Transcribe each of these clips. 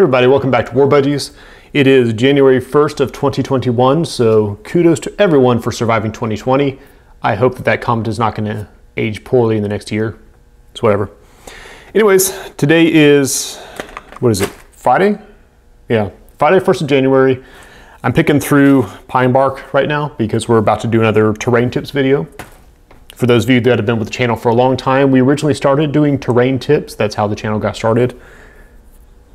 everybody, welcome back to War Budgies. It is January 1st of 2021, so kudos to everyone for surviving 2020. I hope that that comment is not going to age poorly in the next year. It's whatever. Anyways, today is, what is it, Friday? Yeah, Friday 1st of January. I'm picking through pine bark right now because we're about to do another terrain tips video. For those of you that have been with the channel for a long time, we originally started doing terrain tips. That's how the channel got started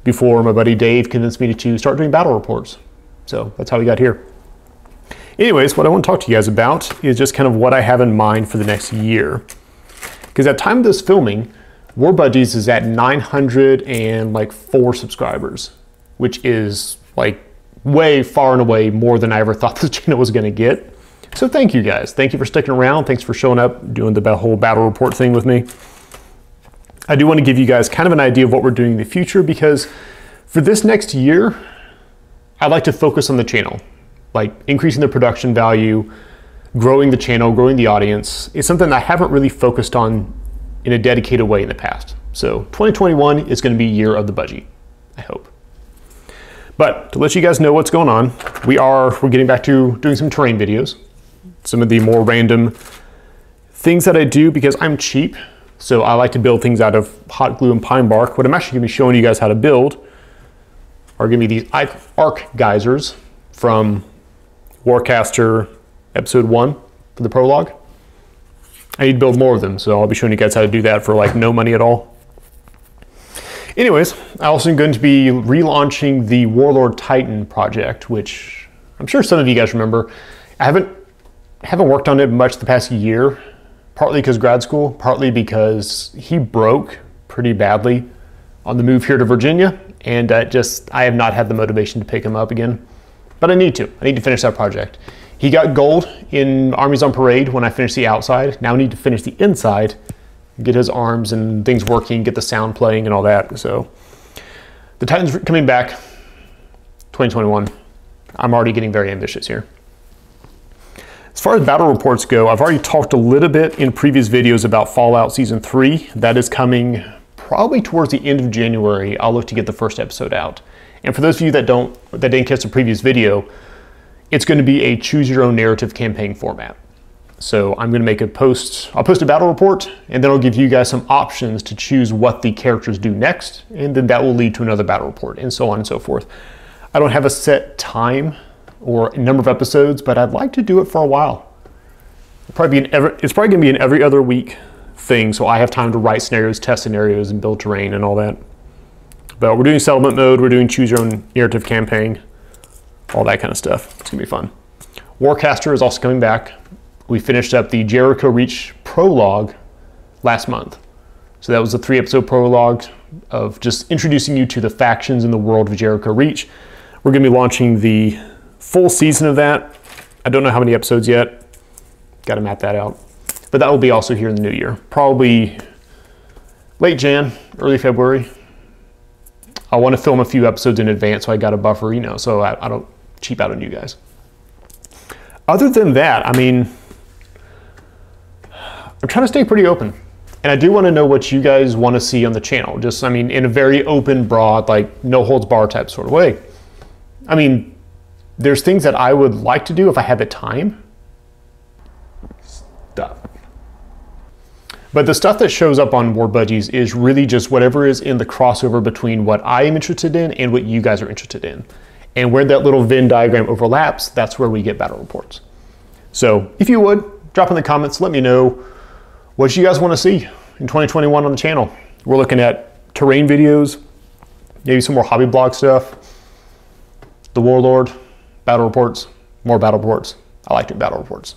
before my buddy Dave convinced me to start doing battle reports. So that's how we got here. Anyways, what I want to talk to you guys about is just kind of what I have in mind for the next year. Because at time of this filming, War Budgies is at 904 subscribers, which is like way far and away more than I ever thought this channel was going to get. So thank you guys. Thank you for sticking around. Thanks for showing up, doing the whole battle report thing with me. I do want to give you guys kind of an idea of what we're doing in the future because for this next year, I'd like to focus on the channel, like increasing the production value, growing the channel, growing the audience. It's something I haven't really focused on in a dedicated way in the past. So 2021 is going to be year of the budgie, I hope. But to let you guys know what's going on, we are we're getting back to doing some terrain videos, some of the more random things that I do because I'm cheap so I like to build things out of hot glue and pine bark. What I'm actually gonna be showing you guys how to build are gonna be these arc geysers from Warcaster episode one for the prologue. I need to build more of them, so I'll be showing you guys how to do that for like no money at all. Anyways, I also am going to be relaunching the Warlord Titan project, which I'm sure some of you guys remember. I haven't haven't worked on it much the past year partly because grad school, partly because he broke pretty badly on the move here to Virginia, and uh, just I have not had the motivation to pick him up again. But I need to. I need to finish that project. He got gold in Armies on Parade when I finished the outside. Now I need to finish the inside, get his arms and things working, get the sound playing and all that. So the Titans coming back 2021. I'm already getting very ambitious here. As far as battle reports go, I've already talked a little bit in previous videos about Fallout Season 3. That is coming probably towards the end of January. I'll look to get the first episode out. And for those of you that don't that didn't catch the previous video, it's going to be a choose your own narrative campaign format. So I'm going to make a post, I'll post a battle report, and then I'll give you guys some options to choose what the characters do next, and then that will lead to another battle report, and so on and so forth. I don't have a set time or a number of episodes, but I'd like to do it for a while. Probably be every, it's probably gonna be an every other week thing, so I have time to write scenarios, test scenarios, and build terrain and all that. But we're doing settlement mode, we're doing choose your own narrative campaign, all that kind of stuff. It's gonna be fun. Warcaster is also coming back. We finished up the Jericho Reach prologue last month. So that was a three episode prologue of just introducing you to the factions in the world of Jericho Reach. We're gonna be launching the full season of that. I don't know how many episodes yet. Got to map that out. But that will be also here in the new year. Probably late Jan, early February. I want to film a few episodes in advance so I got a buffer, you know, so I, I don't cheap out on you guys. Other than that, I mean, I'm trying to stay pretty open. And I do want to know what you guys want to see on the channel. Just, I mean, in a very open, broad, like no holds bar type sort of way. I mean, there's things that I would like to do if I had the time. Stuff. But the stuff that shows up on War Budgies is really just whatever is in the crossover between what I am interested in and what you guys are interested in. And where that little Venn diagram overlaps, that's where we get battle reports. So if you would, drop in the comments, let me know what you guys want to see in 2021 on the channel. We're looking at terrain videos, maybe some more hobby blog stuff, the Warlord, battle reports, more battle reports. I like doing battle reports.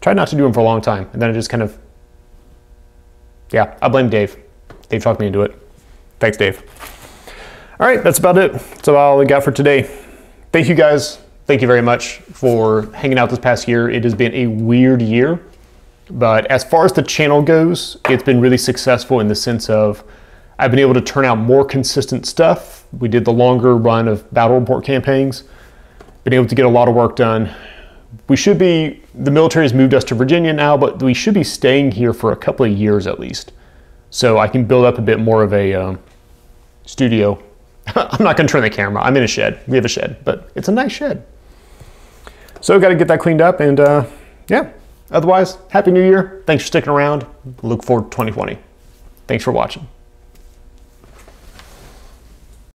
Tried not to do them for a long time, and then I just kind of, yeah, I blame Dave. Dave talked me into it. Thanks, Dave. All right, that's about it. That's about all we got for today. Thank you guys. Thank you very much for hanging out this past year. It has been a weird year, but as far as the channel goes, it's been really successful in the sense of I've been able to turn out more consistent stuff. We did the longer run of battle report campaigns been able to get a lot of work done. We should be, the military has moved us to Virginia now, but we should be staying here for a couple of years at least. So I can build up a bit more of a um, studio I'm not going to turn the camera. I'm in a shed. We have a shed, but it's a nice shed. So we've got to get that cleaned up, and uh, yeah. Otherwise, happy New Year. Thanks for sticking around. Look forward to 2020. Thanks for watching.